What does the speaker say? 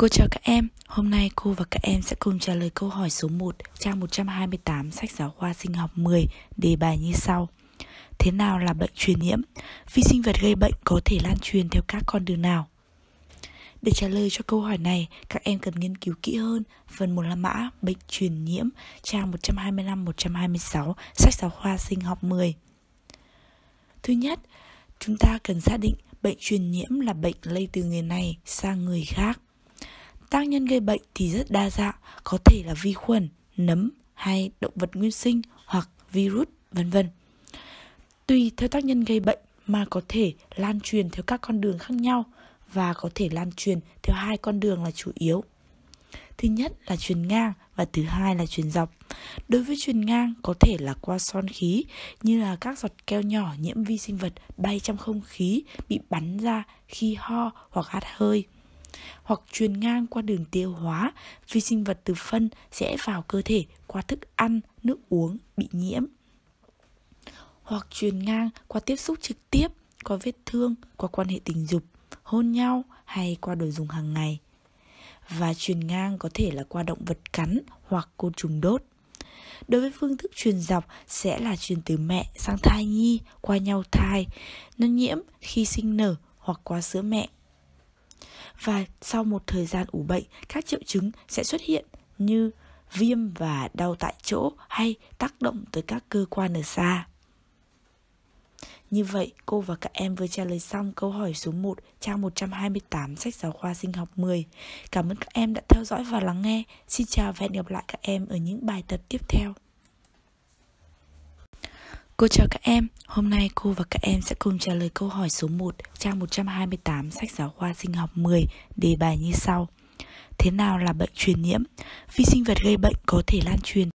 Cô chào các em, hôm nay cô và các em sẽ cùng trả lời câu hỏi số 1 trang 128 sách giáo khoa sinh học 10 đề bài như sau. Thế nào là bệnh truyền nhiễm? Vi sinh vật gây bệnh có thể lan truyền theo các con đường nào? Để trả lời cho câu hỏi này, các em cần nghiên cứu kỹ hơn phần một là mã bệnh truyền nhiễm trang 125-126 sách giáo khoa sinh học 10. Thứ nhất, chúng ta cần xác định bệnh truyền nhiễm là bệnh lây từ người này sang người khác. Tác nhân gây bệnh thì rất đa dạng, có thể là vi khuẩn, nấm hay động vật nguyên sinh hoặc virus, vân vân. Tùy theo tác nhân gây bệnh mà có thể lan truyền theo các con đường khác nhau và có thể lan truyền theo hai con đường là chủ yếu. Thứ nhất là truyền ngang và thứ hai là truyền dọc. Đối với truyền ngang có thể là qua son khí như là các giọt keo nhỏ nhiễm vi sinh vật bay trong không khí bị bắn ra khi ho hoặc hắt hơi hoặc truyền ngang qua đường tiêu hóa, vi sinh vật từ phân sẽ vào cơ thể qua thức ăn, nước uống bị nhiễm. Hoặc truyền ngang qua tiếp xúc trực tiếp, qua vết thương, qua quan hệ tình dục, hôn nhau hay qua đồ dùng hàng ngày. Và truyền ngang có thể là qua động vật cắn hoặc côn trùng đốt. Đối với phương thức truyền dọc sẽ là truyền từ mẹ sang thai nhi qua nhau thai, nó nhiễm khi sinh nở hoặc qua sữa mẹ và sau một thời gian ủ bệnh, các triệu chứng sẽ xuất hiện như viêm và đau tại chỗ hay tác động tới các cơ quan ở xa. Như vậy, cô và các em vừa trả lời xong câu hỏi số 1 trang 128 sách giáo khoa sinh học 10. Cảm ơn các em đã theo dõi và lắng nghe. Xin chào và hẹn gặp lại các em ở những bài tập tiếp theo. Cô chào các em, hôm nay cô và các em sẽ cùng trả lời câu hỏi số 1 trang 128 sách giáo khoa sinh học 10 đề bài như sau. Thế nào là bệnh truyền nhiễm? Vi sinh vật gây bệnh có thể lan truyền